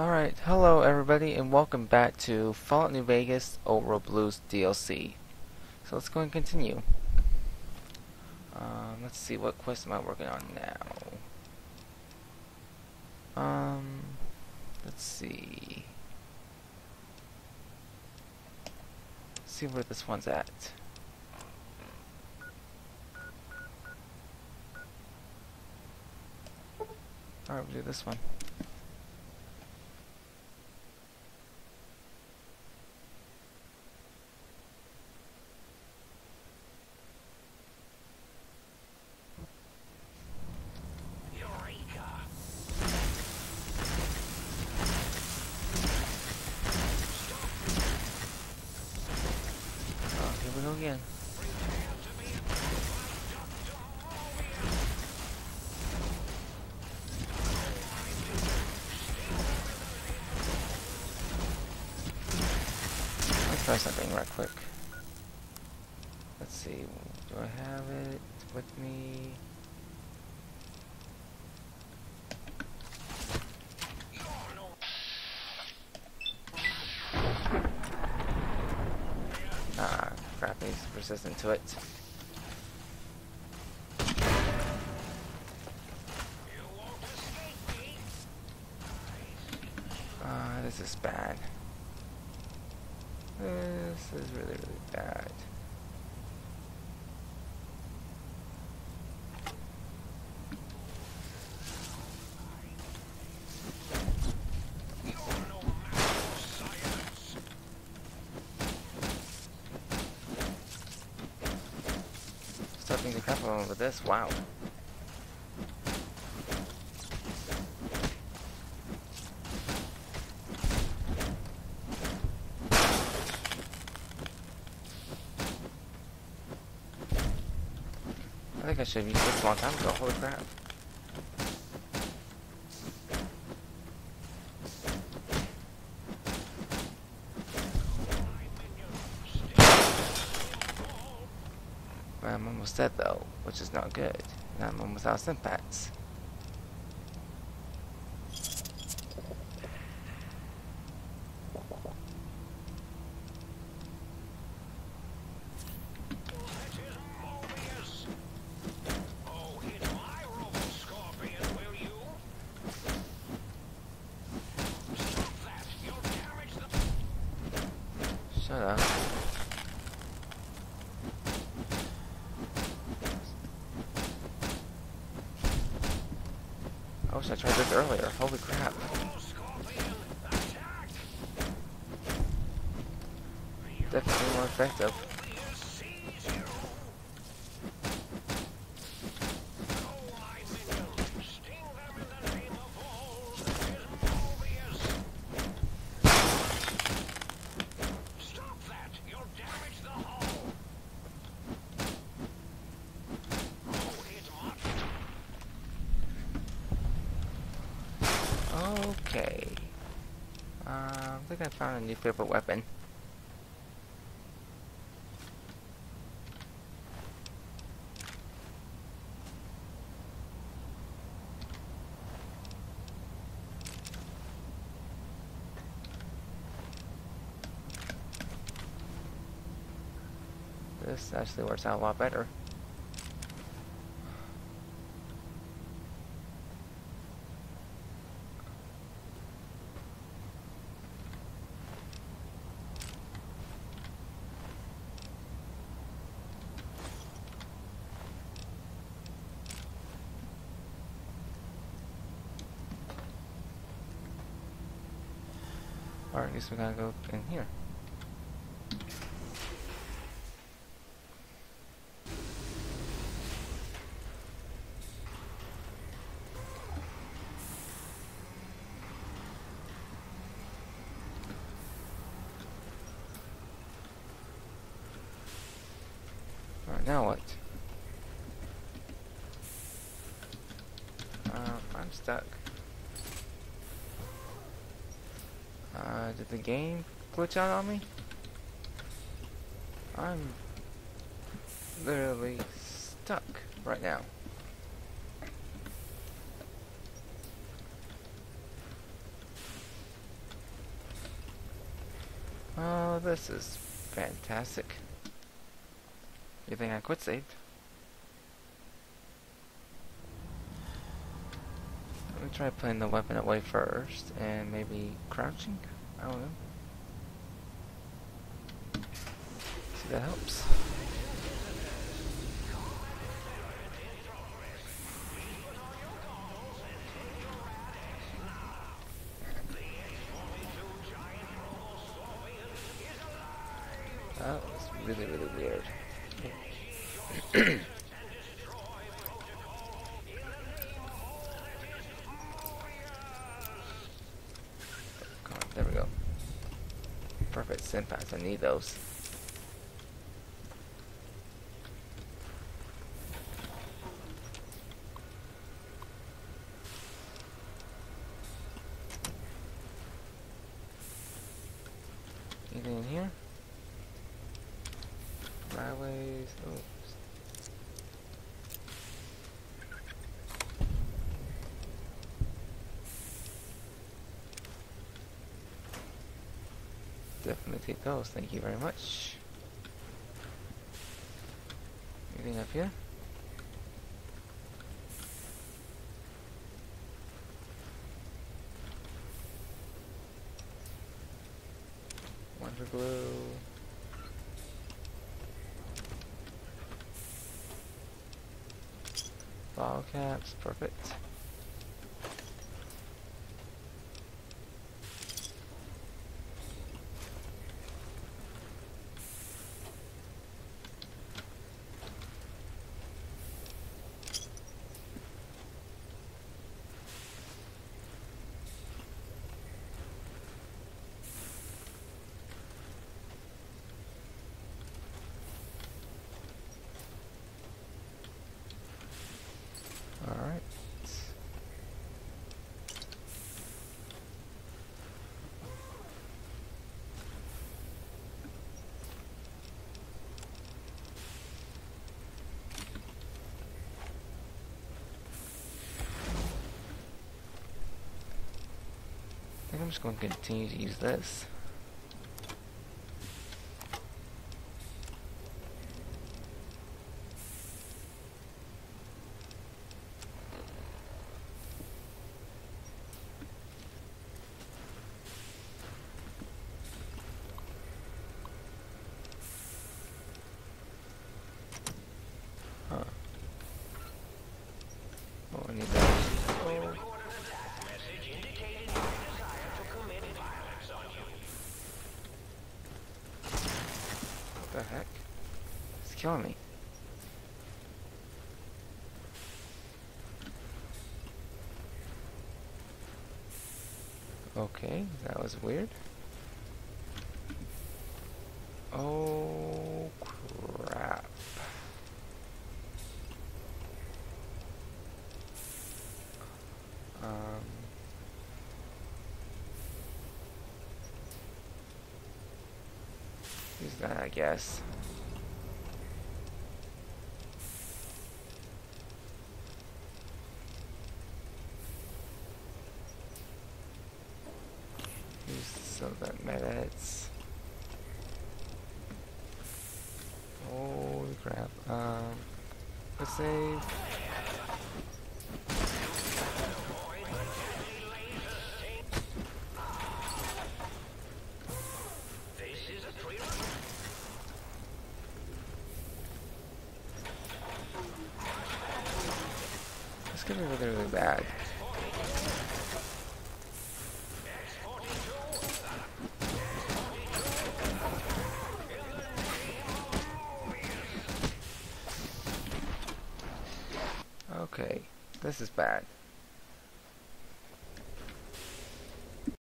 Alright, hello everybody and welcome back to Fallout New Vegas Old Blues DLC. So let's go and continue. Um, let's see, what quest am I working on now? Um, let's see. Let's see where this one's at. Alright, we'll do this one. Oh, here we go again. Let's try something right quick. Let's see, do I have it with me? Ah, crap, he's resistant to it. Ah, this is bad. This is really, really bad. Starting to cover with this, wow. Think I should have used this a long time ago, holy crap. I'm almost dead though, which is not good. I'm almost out of Stimpaks. I wish I tried this earlier. Holy crap. Definitely more effective. Okay. Uh, I think I found a new favorite weapon. This actually works out a lot better. I guess we gotta go in here. Alright, now what? Um, I'm stuck. Did the game glitch out on me? I'm literally stuck right now. Oh, this is fantastic. You think I quit saved? Let me try putting the weapon away first and maybe crouching. I don't know. See, that helps. That was really, really weird. Come on, there we go. Perfect Stimpaks, I need those. Anything in here? Railways. Oops. Definitely take those. Thank you very much. Anything up here? Wonder glue. Ball caps, perfect. Alright. I think I'm just going to continue to use this. Huh. Oh, I need that. Oh. What the heck? Killing me. Okay, that was weird. Oh crap. Um Use that I guess. Use some of that Med-X. Holy crap. Um, let's save. Could be really, really bad. Okay, this is bad.